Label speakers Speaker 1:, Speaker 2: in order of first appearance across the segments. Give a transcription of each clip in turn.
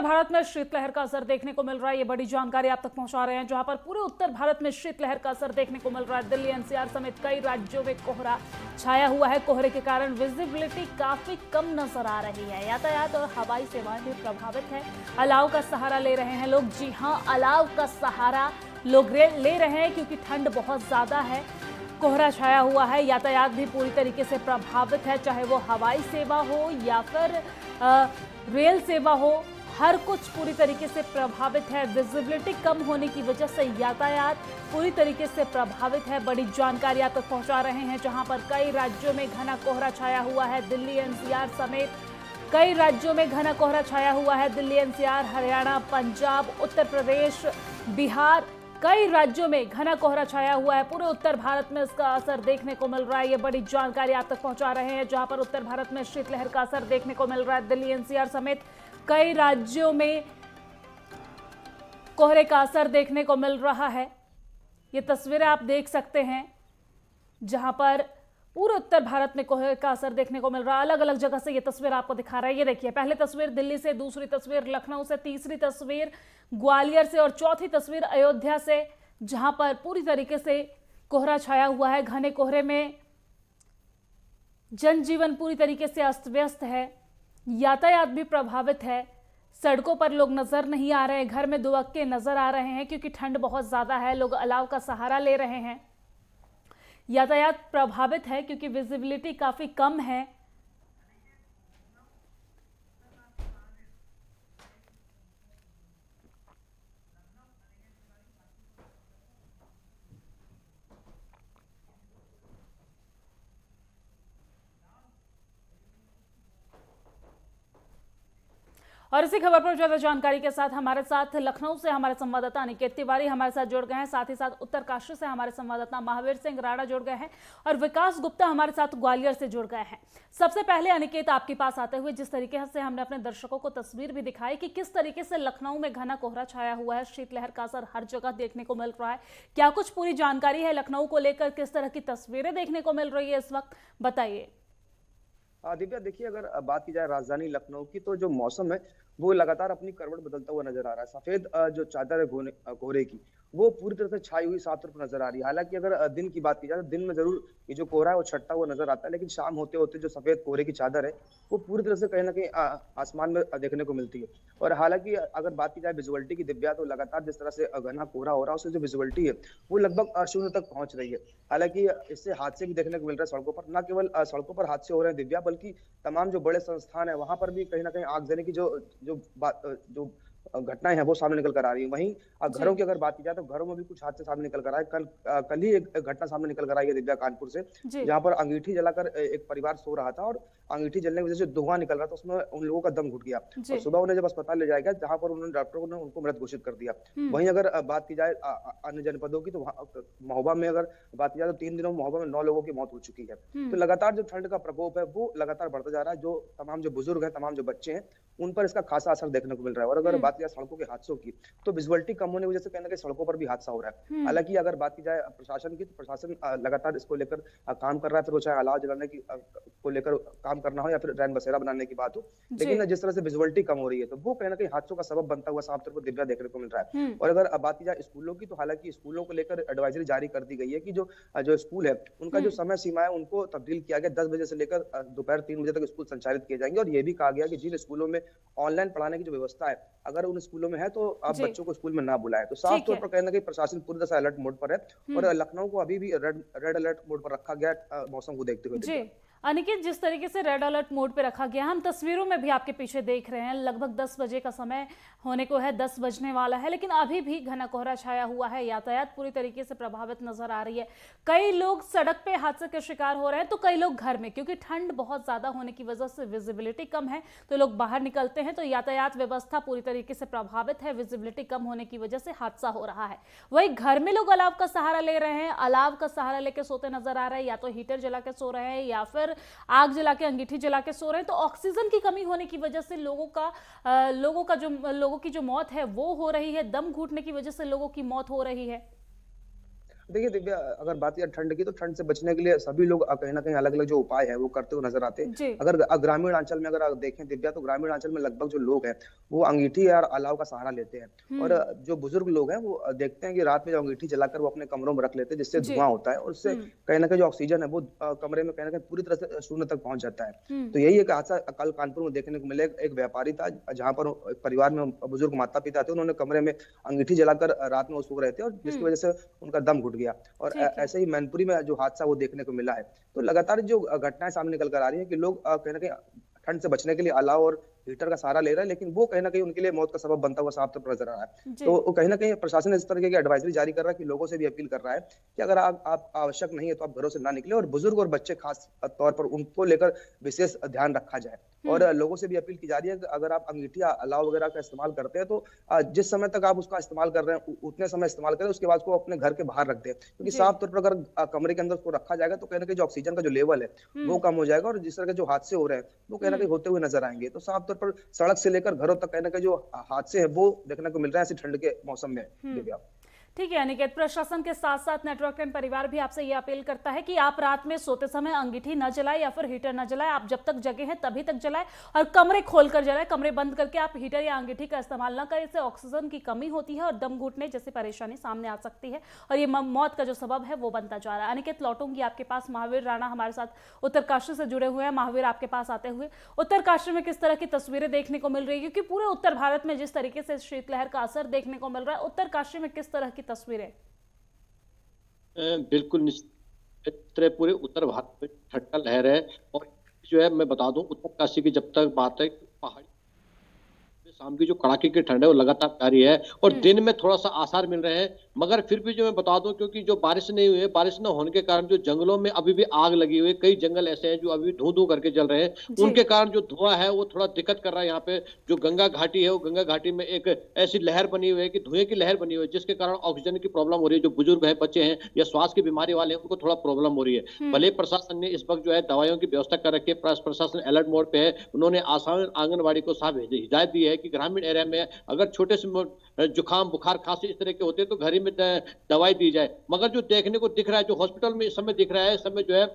Speaker 1: उत्तर भारत में शीतलहर का असर देखने को मिल रहा है। ये बड़ी जानकारी आप तक पहुँचा रहे हैं, जहाँ पर पूरे उत्तर भारत में शीतलहर का असर देखने को मिल रहा है। दिल्ली, एनसीआर समेत कई राज्यों में कोहरा छाया हुआ है। कोहरे के कारण विजिबिलिटी काफ़ी कम नज़र आ रही है। यातायात और हवाई सेवाएँ भी प्रभावित है। अलाव का सहारा ले रहे हैं लोग। जी हाँ अलाव का सहारा लोग ले रहे हैं क्योंकि ठंड बहुत ज़्यादा है। कोहरा छाया हुआ है। यातायात भी पूरी तरीके से प्रभावित है, चाहे वो हवाई सेवा हो या फिर रेल सेवा हो। हर कुछ पूरी तरीके से प्रभावित है। विजिबिलिटी कम होने की वजह से यातायात पूरी तरीके से प्रभावित है। बड़ी जानकारी आप तक पहुँचा रहे हैं, जहाँ पर कई राज्यों में घना कोहरा छाया हुआ है। दिल्ली, एनसीआर समेत कई राज्यों में घना कोहरा छाया हुआ है। दिल्ली, एनसीआर, हरियाणा, पंजाब, उत्तर प्रदेश, बिहार, कई राज्यों में घना कोहरा छाया हुआ है। पूरे उत्तर भारत में इसका असर देखने को मिल रहा है। ये बड़ी जानकारी आप तक पहुँचा रहे हैं, जहाँ पर उत्तर भारत में शीतलहर का असर देखने को मिल रहा है। दिल्ली, एनसीआर समेत कई राज्यों में कोहरे का असर देखने को मिल रहा है। ये तस्वीरें आप देख सकते हैं, जहाँ पर पूरे उत्तर भारत में कोहरे का असर देखने को मिल रहा है। अलग अलग जगह से ये तस्वीर आपको दिखा रहा है। ये देखिए, पहले तस्वीर दिल्ली से, दूसरी तस्वीर लखनऊ से, तीसरी तस्वीर ग्वालियर से और चौथी तस्वीर अयोध्या से, जहाँ पर पूरी तरीके से कोहरा छाया हुआ है। घने कोहरे में जनजीवन पूरी तरीके से अस्त व्यस्त है। यातायात भी प्रभावित है। सड़कों पर लोग नज़र नहीं आ रहे हैं। घर में दुबक्के नज़र आ रहे हैं क्योंकि ठंड बहुत ज़्यादा है। लोग अलाव का सहारा ले रहे हैं। यातायात प्रभावित है क्योंकि विजिबिलिटी काफ़ी कम है। और इसी खबर पर ज़्यादा जानकारी के साथ हमारे साथ लखनऊ से हमारे संवाददाता अनिकेत तिवारी हमारे साथ जुड़ गए हैं। साथ ही साथ उत्तरकाशी से हमारे संवाददाता महावीर सिंह राणा जुड़ गए हैं और विकास गुप्ता हमारे साथ ग्वालियर से जुड़ गए हैं। सबसे पहले अनिकेत, आपके पास आते हुए जिस तरीके से हमने अपने दर्शकों को तस्वीर भी दिखाई कि किस तरीके से लखनऊ में घना कोहरा छाया हुआ है, शीतलहर का असर हर जगह देखने को मिल रहा है। क्या कुछ पूरी जानकारी है लखनऊ को लेकर, किस तरह की तस्वीरें देखने को मिल रही है इस वक्त, बताइए।
Speaker 2: दिव्या देखिए, अगर बात की जाए राजधानी लखनऊ की तो जो मौसम है वो लगातार अपनी करवट बदलता हुआ नज़र आ रहा है। सफ़ेद जो चादर है कोहरे की वो पूरी तरह से छाई हुई साफ़ तरफ़ नज़र आ रही है। हालाँकि अगर दिन की बात की जाए तो दिन में ज़रूर ये जो कोहरा है वो छट्टा हुआ नज़र आता है, लेकिन शाम होते होते जो सफ़ेद कोहरे की चादर है, वो पूरी तरह से कहीं ना कहीं आसमान में देखने को मिलती है। और हालाँकि अगर बात की जाए विजुअलिटी की, दिव्या तो लगातार जिस तरह से घना कोहरा हो रहा है, उससे जो विजुअलिटी है, वो लगभग शून्य तक पहुँच रही है। हालाँकि इससे हादसे भी देखने को मिल रहे हैं सड़कों पर। न केवल सड़कों पर हादसे हो रहे हैं दिव्या, बल्कि तमाम जो बड़े संस्थान है, वहाँ पर भी कहीं ना कहीं आग देने की जो जो बात जो घटनाएँ हैं वो सामने निकल कर आ रही है। वहीं घरों की अगर बात की जाए तो घरों में भी कुछ हादसे सामने निकल कर आए। कल कल ही एक घटना सामने निकल कर आई है दिव्या कानपुर से जहाँ पर अंगीठी जलाकर एक परिवार सो रहा था और अंगीठी जलने की वजह से धुआँ निकल रहा था उसमें उन लोगों का दम घुट गया। और सुबह उन्हें जब अस्पताल ले जाएगा जहाँ पर उन्होंने डॉक्टरों ने उनको मृत घोषित कर दिया। हम्म। वहीं अगर बात की जाए अन्य जनपदों की तो महोबा में अगर बात की जाए तो तीन दिनों महोबा में नौ लोगों की मौत हो चुकी है। हम्म। तो लगातार जो ठंड का प्रकोप है वो लगातार बढ़ता जा रहा है। जो तमाम जो बुज़ुर्ग है तमाम जो बच्चे हैं उन पर इसका खासा असर देखने को मिल रहा है। और अगर हम्म। बात की जाए सड़कों के हादसों की तो विजुअलिटी कम होने की वजह से कहीं ना कहीं सड़कों पर भी हादसा हो रहा है। हम्म। हालाँकि अगर बात की जाए प्रशासन की तो प्रशासन लगातार इसको लेकर काम कर रहा है फिर वो चाहे अलाव जलाने की को लेकर काम करना हो या फिर रैन बसेरा बनाने की बात हो लेकिन जिस तरह से विजुअलिटी कम हो रही है तो वो कहीं ना कहीं हादसों का सबब बनता हुआ साफ़ तौर पर दिव्या देखने को मिल रहा है। हम्म। और अगर बात की जाए स्कूलों की तो हालाँकि स्कूलों को लेकर एडवाइजरी जारी कर दी गई है कि जो जो स्कूल है उनका जो समय सीमा है उनको तब्दील किया गया दस बजे से लेकर दोपहर तीन बजे तक स्कूल संचालित किए जाएँगे। और ये भी कहा गया कि जिन स्कूलों में ऑनलाइन पढ़ाने की जो व्यवस्था है अगर उन स्कूलों में है तो आप बच्चों को स्कूल में ना बुलाए। तो साफ़ तौर पर कहीं ना कहीं प्रशासन पूरी तरह अलर्ट मोड पर है हम्म। और लखनऊ को अभी भी रेड रेड अलर्ट मोड पर रखा गया मौसम को देखते हुए
Speaker 1: अनिकेत, जिस तरीके से रेड अलर्ट मोड पे रखा गया, हम तस्वीरों में भी आपके पीछे देख रहे हैं। लगभग 10 बजे का समय होने को है 10 बजने वाला है, लेकिन अभी भी घना कोहरा छाया हुआ है, यातायात पूरी तरीके से प्रभावित नज़र आ रही है। कई लोग सड़क पे हादसे के शिकार हो रहे हैं तो कई लोग घर में, क्योंकि ठंड बहुत ज़्यादा होने की वजह से विजिबिलिटी कम है तो लोग बाहर निकलते हैं तो यातायात व्यवस्था पूरी तरीके से प्रभावित है विजिबिलिटी कम होने की वजह से हादसा हो रहा है। वही घर में लोग अलाव का सहारा ले रहे हैं, अलाव का सहारा लेके सोते नज़र आ रहे हैं, या तो हीटर जला के सो रहे हैं, या फिर आग जला के, अंगीठी जला के सो रहे हैं। तो ऑक्सीजन की कमी होने की वजह से लोगों का लोगों का जो, लोगों की जो मौत है, वो हो रही है। दम घुटने की वजह से लोगों की मौत हो रही है।
Speaker 2: देखिए दिव्या अगर बात करें ठंड की तो ठंड से बचने के लिए सभी लोग कहीं ना कहीं अलग अलग जो उपाय है वो करते हुए नज़र आते हैं अगर ग्रामीण अंचल में अगर देखें दिव्या तो ग्रामीण अंचल में लगभग जो लोग हैं वो अंगीठी और अलाव का सहारा लेते हैं हम्म। और जो बुज़ुर्ग लोग हैं वो देखते हैं कि रात में जो अंगीठी जलाकर वो अपने कमरों में रख लेते हैं जिससे धुआँ होता है और उससे हम्म। कहीं ना कहीं जो ऑक्सीजन है वो कमरे में कहीं ना कहीं पूरी तरह से शून्य तक पहुँच जाता है हम्म। तो यही एक हादसा कल कानपुर में देखने को मिले एक व्यापारी था जहाँ पर परिवार में बुज़ुर्ग माता पिता थे उन्होंने कमरे में अंगीठी जलाकर रात में वो सो रहे थे और जिसकी वजह से उनका दम घुट गया। और ऐसे ही मैनपुरी में जो हादसा वो देखने को मिला है। तो लगातार जो घटनाएँ सामने निकल कर आ रही है कि लोग कहीं ना कहीं ठंड से बचने के लिए अलाव और हीटर का सहारा ले रहा है लेकिन वो कहीं ना कहीं उनके लिए मौत का सबब बनता हुआ साफ़ तौर पर नज़र आ रहा है तो कहीं ना कहीं प्रशासन इस तरह की एडवाइजरी जारी कर रहा है कि लोगों से भी अपील कर रहा है कि अगर आप, आप आवश्यक नहीं है तो आप घरों से ना निकले और बुज़ुर्ग और बच्चे खास तौर पर उनको लेकर विशेष ध्यान रखा जाए और हम्म। लोगों से भी अपील की जा रही है कि अगर आप अंगीठी अलाव वगैरह का इस्तेमाल करते हैं तो जिस समय तक आप उसका इस्तेमाल कर रहे हैं उतने समय इस्तेमाल करें उसके बाद को अपने घर के बाहर रख दें क्योंकि साफ़ तौर पर अगर कमरे के अंदर उसको रखा जाएगा तो कहीं ना कहीं जो ऑक्सीजन का जो लेवल है वो हम्म। कम हो जाएगा और जिस तरह के जो हादसे हो रहे हैं वो कहीं ना कहीं हम्म। होते हुए नज़र आएँगे तो साफ़ तौर पर सड़क से लेकर घरों तक कहीं ना कहीं जो हादसे है वो देखने को मिल रहा है ऐसी ठंड के मौसम में
Speaker 1: ठीक है, अनिकेत, प्रशासन के साथ साथ नेटवर्क एंड परिवार भी आपसे ये अपील करता है कि आप रात में सोते समय अंगीठी न जलाए या फिर हीटर न जलाए। आप जब तक जगे हैं तभी तक जलाए और कमरे खोलकर जलाए। कमरे बंद करके आप हीटर या अंगीठी का इस्तेमाल न करें। इससे ऑक्सीजन की कमी होती है और दम घुटने जैसी परेशानी सामने आ सकती है और ये मौत का जो सबब है वो बनता जा रहा है। अनिकेत, लौटूँगी आपके पास। महावीर राणा हमारे साथ उत्तरकाशी से जुड़े हुए हैं। महावीर आपके पास आते हुए। उत्तरकाशी में किस तरह की तस्वीरें देखने को मिल रही है? क्योंकि पूरे उत्तर भारत में जिस तरीके से शीतलहर का असर देखने को मिल रहा है, उत्तरकाशी में किस तरह की तस्वीरें
Speaker 3: बिल्कुल निश्चित पूरे उत्तर भारत में ठंडा लहर है और जो है मैं बता दूँ उत्तर काशी की जब तक बात है पहाड़ी शाम की जो कड़ाके की ठंड है वो लगातार जारी है और हम्म। दिन में थोड़ा सा आसार मिल रहे हैं मगर फिर भी जो मैं बता दूँ क्योंकि जो बारिश नहीं हुई है बारिश न होने के कारण जो जंगलों में अभी भी आग लगी हुई है कई जंगल ऐसे हैं जो अभी धू धू करके जल रहे हैं। उनके कारण जो धुआँ है वो थोड़ा दिक्कत कर रहा है यहाँ पे। जो गंगा घाटी है वो गंगा घाटी में एक ऐसी लहर बनी हुई है कि धुएँ की लहर बनी हुई है जिसके कारण ऑक्सीजन की प्रॉब्लम हो रही है। जो बुज़ुर्ग है बच्चे हैं या श्वास की बीमारी वाले हैं उनको थोड़ा प्रॉब्लम हो रही है। हम्म। भले प्रशासन ने इस वक्त जो है दवाइयों की व्यवस्था कर रखी है प्रशासन अलर्ट मोड पे है। उन्होंने आसान आंगनबाड़ी को साफ़ हिदायत दी है कि ग्रामीण एरिया में अगर छोटे से जुकाम बुखार खांसी इस तरह के होते हैं तो घर में दवाई दी जाए। मगर जो देखने को दिख रहा है, जो हॉस्पिटल में इस समय दिख रहा है, इस समय जो है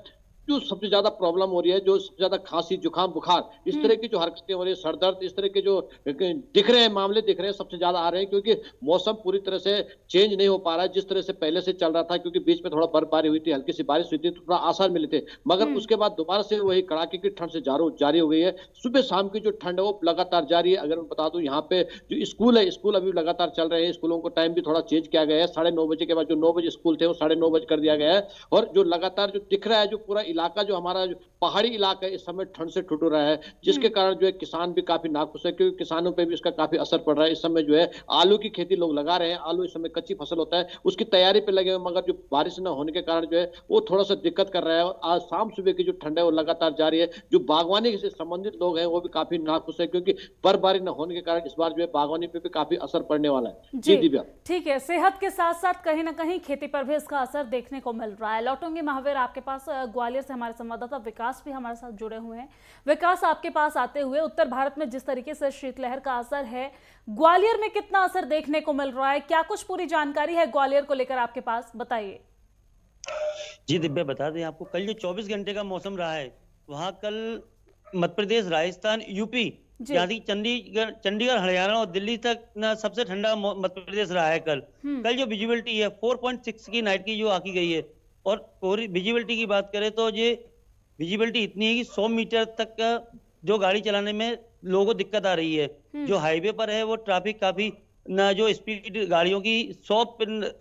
Speaker 3: जो सबसे ज़्यादा प्रॉब्लम हो रही है जो सबसे ज़्यादा खांसी जुकाम बुखार इस हम्म। तरह की जो हरकतें हो रही है सर दर्द इस तरह के जो दिख रहे हैं मामले दिख रहे हैं सबसे ज़्यादा आ रहे हैं क्योंकि मौसम पूरी तरह से चेंज नहीं हो पा रहा है जिस तरह से पहले से चल रहा था क्योंकि बीच में थोड़ा बर्फबारी हुई थी हल्की सी बारिश हुई थी तो थोड़ा आसार मिले थे मगर हम्म। उसके बाद दोबारा से वही कड़ाके की ठंड से जारी हो गई है सुबह शाम की जो ठंड है वो लगातार जारी है अगर मैं बता दूँ यहाँ पे जो स्कूल है स्कूल अभी लगातार चल रहे हैं स्कूलों को टाइम भी थोड़ा चेंज किया गया है साढ़े बजे के बाद जो नौ बजे स्कूल थे वो साढ़े बजे कर दिया गया है और जो लगातार जो दिख रहा है जो पूरा इलाका जो हमारा जो पहाड़ी इलाका है इस समय ठंड से ठुट रहा है जिसके हम्म। कारण जो है किसान भी काफ़ी नाखुश है क्योंकि किसानों पे भी इसका काफ़ी असर पड़ रहा है। इस समय जो है आलू की खेती लोग लगा रहे हैं आलू इस समय कच्ची फ़सल होता है उसकी तैयारी पे लगे हुए मगर जो बारिश न होने के कारण जो है वो थोड़ा सा दिक्कत कर रहा है और आज शाम सुबह की जो ठंड है वो लगातार जारी है। जो बागवानी से संबंधित लोग हैं वो भी काफ़ी नाखुश है क्योंकि बर्फबारी न होने के कारण इस बार जो है बागवानी पे भी काफ़ी असर पड़ने वाला है।
Speaker 1: जी दिव्या। ठीक है सेहत के साथ साथ कहीं ना कहीं खेती पर भी इसका असर देखने को मिल रहा है। लौटूँगी महावीर आपके पास ग्वालियर से हमारे संवाददाता विकास भी हमारे साथ जुड़े हुए हैं। विकास आपके पास आते हुए उत्तर भारत में जिस तरीके से शीतलहर का असर है ग्वालियर में कितना असर देखने को मिल रहा है? क्या कुछ पूरी जानकारी है ग्वालियर को लेकर आपके पास? बताइए।
Speaker 4: जी दिव्या बता दें आपको कल जो 24 घंटे का मौसम रहा है वहाँ कल मध्य प्रदेश राजस्थान यूपी यानी चंडीगढ़ चंडीगढ़ हरियाणा और दिल्ली तक ना सबसे ठंडा मध्य प्रदेश रहा है कल। हम्म। कल जो विजिबिलिटी है 4.6 की नाइट की जो आकी गई है और विजिबिलिटी की बात करें तो ये विजिबिलिटी इतनी है कि 100 मीटर तक का जो गाड़ी चलाने में लोगों को दिक्कत आ रही है हम्म। जो हाईवे पर है वो ट्रैफ़िक काफ़ी न जो स्पीड गाड़ियों की सौ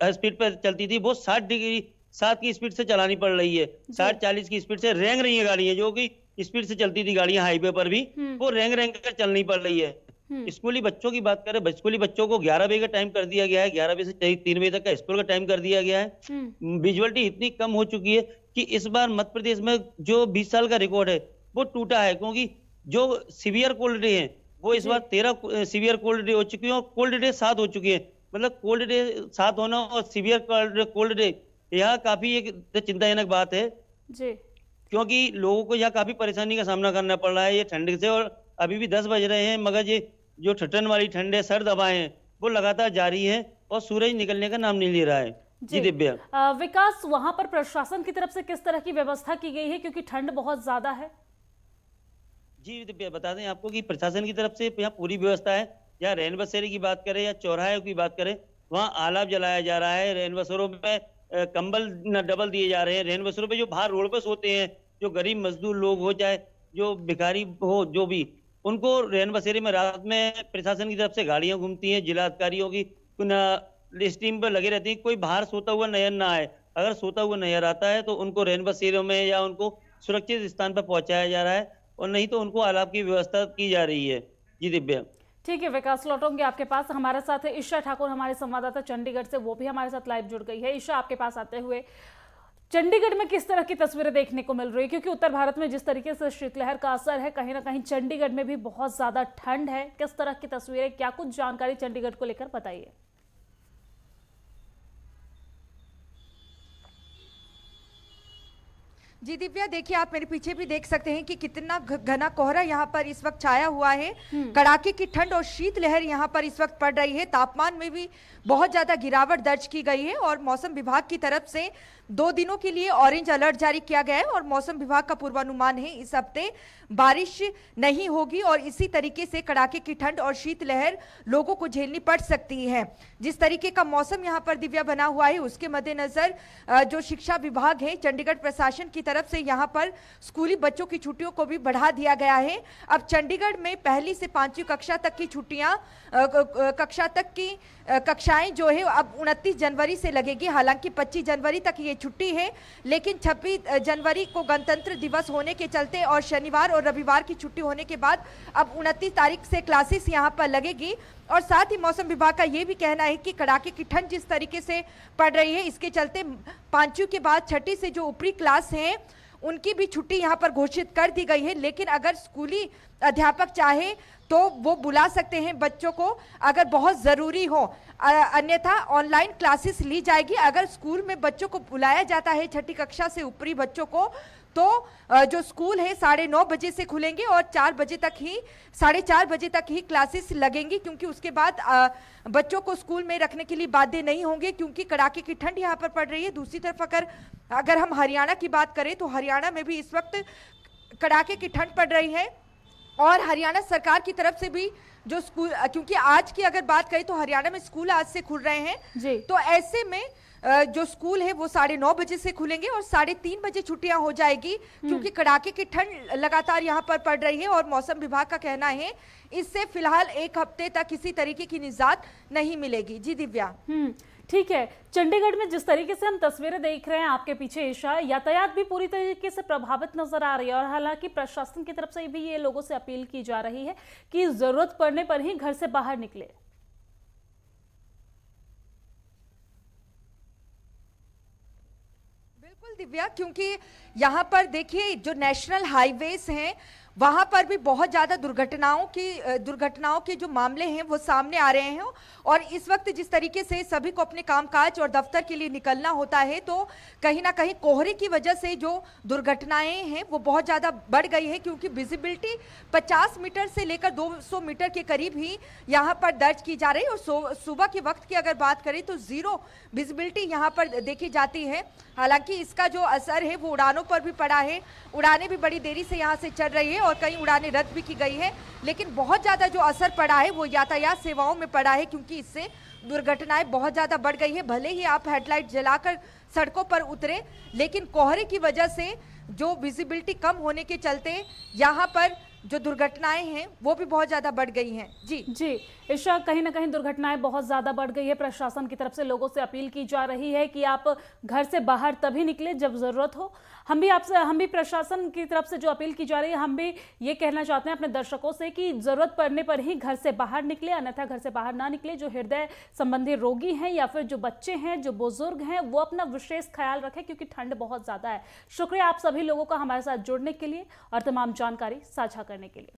Speaker 4: स्पीड पर चलती थी वो साठ डिग्री सात की स्पीड से चलानी पड़ रही है साठ चालीस की स्पीड से रेंग रही है गाड़ियाँ जो कि स्पीड से चलती थी गाड़ियाँ हाईवे पर भी हम्म। वो रेंग रेंग कर चलनी पड़ रही है। स्कूली बच्चों की बात करें स्कूली बच्चों को 11 बजे का टाइम कर दिया गया है 11 बजे से तीन बजे तक का स्कूल का टाइम कर दिया गया है। विजुअलिटी इतनी कम हो चुकी है कि इस बार मध्य प्रदेश में जो 20 साल का रिकॉर्ड है वो टूटा है क्योंकि जो सीवियर कोल्ड डे है वो इस बार तेरह सीवियर कोल्ड डे हो चुकी है और कोल्ड डे सात हो चुकी है। मतलब कोल्ड डे सात होना और सीवियर कोल्ड डे यह काफ़ी एक चिंताजनक बात है। जी। क्योंकि लोगों को यहाँ काफ़ी परेशानी का सामना करना पड़ रहा है ये ठंड से और अभी भी दस बज रहे हैं मगर ये जो ठटन वाली ठंड सर्द हवाएँ वो लगातार जारी है और सूरज निकलने का नाम नहीं ले रहा है। जी दिव्या।
Speaker 1: विकास वहाँ पर प्रशासन की तरफ़ से किस तरह की व्यवस्था की गई है? क्योंकि ठंड बहुत ज़्यादा है।
Speaker 4: जी दिव्या बता दें आपको कि प्रशासन की तरफ़ से यहाँ पूरी व्यवस्था है। या रैन बसेरे की बात करें या चौराहे की बात करें वहाँ आलाप जलाया जा रहा है। रैन बसरों में कंबल डबल दिए जा रहे हैं। रैन बसरों पे जो बाहर रोड पर सोते हैं जो गरीब मजदूर लोग हो चाहे जो भिखारी हो जो भी उनको रैन बसेरे में रात में प्रशासन की तरफ़ से गाड़ियाँ घूमती हैं, जिला अधिकारियों की स्टीम पर लगे रहती है, कोई बाहर सोता हुआ नज़र ना आए। अगर सोता हुआ नज़र आता है तो उनको रैन बसेरों में या उनको सुरक्षित स्थान पर पहुँचाया जा रहा है और नहीं तो उनको आलाप की व्यवस्था की जा रही है। जी दिव्या।
Speaker 1: ठीक है, विकास लौटोंगे आपके पास। हमारे साथ है ईशा ठाकुर, हमारे संवाददाता चंडीगढ़ से, वो भी हमारे साथ लाइव जुड़ गई है। ईशा, आपके पास आते हुए चंडीगढ़ में किस तरह की तस्वीरें देखने को मिल रही है? क्योंकि उत्तर भारत में जिस तरीके से शीतलहर का असर है कहीं ना कहीं चंडीगढ़ में भी बहुत ज़्यादा ठंड है। किस तरह की तस्वीरें क्या कुछ जानकारी चंडीगढ़ को लेकर बताइए।
Speaker 5: जी दिव्या देखिए आप मेरे पीछे भी देख सकते हैं कि कितना घना कोहरा यहाँ पर इस वक्त छाया हुआ है। हम्म। कड़ाके की ठंड और शीत लहर यहाँ पर इस वक्त पड़ रही है। तापमान में भी बहुत ज़्यादा गिरावट दर्ज की गई है और मौसम विभाग की तरफ़ से दो दिनों के लिए ऑरेंज अलर्ट जारी किया गया है और मौसम विभाग का पूर्वानुमान है इस हफ़्ते बारिश नहीं होगी और इसी तरीके से कड़ाके की ठंड और शीतलहर लोगों को झेलनी पड़ सकती है। जिस तरीके का मौसम यहाँ पर दिव्या बना हुआ है, उसके मद्देनजर जो शिक्षा विभाग है, चंडीगढ़ प्रशासन की तरफ़ से यहाँ पर स्कूली बच्चों की छुट्टियों को भी बढ़ा दिया गया है। अब चंडीगढ़ में पहली से पांचवी कक्षा तक की छुट्टियाँ कक्षा तक की कक्षाएँ जो है, अब उनतीस जनवरी से लगेगी। हालाँकि 25 जनवरी तक ये छुट्टी है, लेकिन 26 जनवरी को गणतंत्र दिवस होने के चलते और शनिवार और रविवार की छुट्टी होने के बाद अब उनतीस तारीख से क्लासेस यहाँ पर लगेगी। और साथ ही मौसम विभाग का ये भी कहना है कि कड़ाके की ठंड जिस तरीके से पड़ रही है, इसके चलते पांचवी के बाद छठी से जो ऊपरी क्लास हैं, उनकी भी छुट्टी यहाँ पर घोषित कर दी गई है। लेकिन अगर स्कूली अध्यापक चाहे तो वो बुला सकते हैं बच्चों को, अगर बहुत ज़रूरी हो। अन्यथा ऑनलाइन क्लासेस ली जाएगी। अगर स्कूल में बच्चों को बुलाया जाता है छठी कक्षा से ऊपरी बच्चों को तो जो स्कूल है साढ़े नौ बजे से खुलेंगे और चार बजे तक ही, साढ़े चार बजे तक ही क्लासेस लगेंगी, क्योंकि उसके बाद बच्चों को स्कूल में रखने के लिए बाध्य नहीं होंगे, क्योंकि कड़ाके की ठंड यहाँ पर पड़ रही है। दूसरी तरफ़ अगर अगर हम हरियाणा की बात करें तो हरियाणा में भी इस वक्त कड़ाके की ठंड पड़ रही है। और हरियाणा सरकार की तरफ़ से भी जो स्कूल क्योंकि आज की अगर बात करें तो हरियाणा में स्कूल आज से खुल रहे हैं जी तो ऐसे में जो स्कूल है वो साढ़े नौ बजे से खुलेंगे और साढ़े तीन बजे छुट्टियाँ हो जाएगी हम्म। क्योंकि कड़ाके की ठंड लगातार यहाँ पर पड़ रही है और मौसम विभाग का कहना है इससे फ़िलहाल एक हफ़्ते तक किसी तरीके की निजात नहीं मिलेगी जी दिव्या
Speaker 1: हम्म। ठीक है, चंडीगढ़ में जिस तरीके से हम तस्वीरें देख रहे हैं आपके पीछे ईशा, यातायात भी पूरी तरीके से प्रभावित नज़र आ रही है और हालाँकि प्रशासन की तरफ़ से भी ये लोगों से अपील की जा रही है कि ज़रूरत पड़ने पर ही घर से बाहर निकले।
Speaker 5: बिल्कुल दिव्या, क्योंकि यहाँ पर देखिए, जो नेशनल हाईवेज हैं वहाँ पर भी बहुत ज़्यादा दुर्घटनाओं की दुर्घटनाओं के जो मामले हैं, वो सामने आ रहे हैं और इस वक्त जिस तरीके से सभी को अपने कामकाज और दफ्तर के लिए निकलना होता है तो कहीं ना कहीं कोहरे की वजह से जो दुर्घटनाएँ हैं, वो बहुत ज़्यादा बढ़ गई है, क्योंकि विजिबिलिटी 50 मीटर से लेकर 200 मीटर के करीब ही यहाँ पर दर्ज की जा रही है। और सुबह के वक्त की अगर बात करें तो ज़ीरो विजिबिलिटी यहाँ पर देखी जाती है। हालाँकि इसका जो असर है, वो उड़ानों पर भी पड़ा है। उड़ानें भी बड़ी देरी से यहाँ से चल रही है और कई उड़ानें रद्द भी की गई हैं, लेकिन बहुत ज़्यादा जो असर पड़ा है, वो यातायात सेवाओं में पड़ा है, क्योंकि इससे दुर्घटनाएँ बहुत ज़्यादा बढ़ गई है। भले ही आप हेडलाइट जलाकर सड़कों पर उतरे, लेकिन कोहरे की वजह से जो विजिबिलिटी कम होने के चलते यहाँ पर जो दुर्घटनाएँ हैं, वो भी बहुत ज़्यादा बढ़ गई हैं। जी।
Speaker 1: जी ईशा, कहीं ना कहीं दुर्घटनाएँ बहुत ज़्यादा बढ़ गई है। प्रशासन की तरफ़ से लोगों से अपील की जा रही है कि आप घर से बाहर तभी निकले जब ज़रूरत हो। हम भी आपसे, हम भी प्रशासन की तरफ़ से जो अपील की जा रही है, हम भी ये कहना चाहते हैं अपने दर्शकों से कि ज़रूरत पड़ने पर ही घर से बाहर निकले, अन्यथा घर से बाहर ना निकले। जो हृदय संबंधी रोगी हैं या फिर जो बच्चे हैं, जो बुज़ुर्ग हैं, वो अपना विशेष ख्याल रखें क्योंकि ठंड बहुत ज़्यादा है। शुक्रिया आप सभी लोगों का हमारे साथ जुड़ने के लिए और तमाम जानकारी साझा करने के लिए।